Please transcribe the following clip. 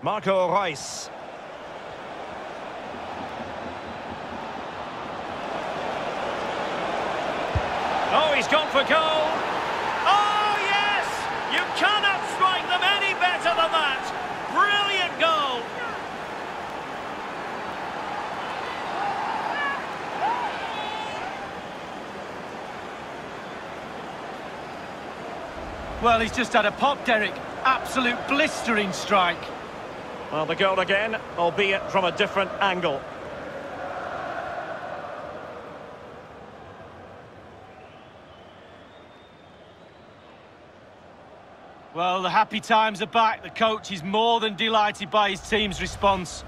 Marco Reus. Oh, he's gone for goal. Oh, yes! You cannot strike them any better than that. Brilliant goal. Well, he's just had a pop, Derek. Absolute blistering strike. Well, the goal again, albeit from a different angle. Well, the happy times are back. The coach is more than delighted by his team's response.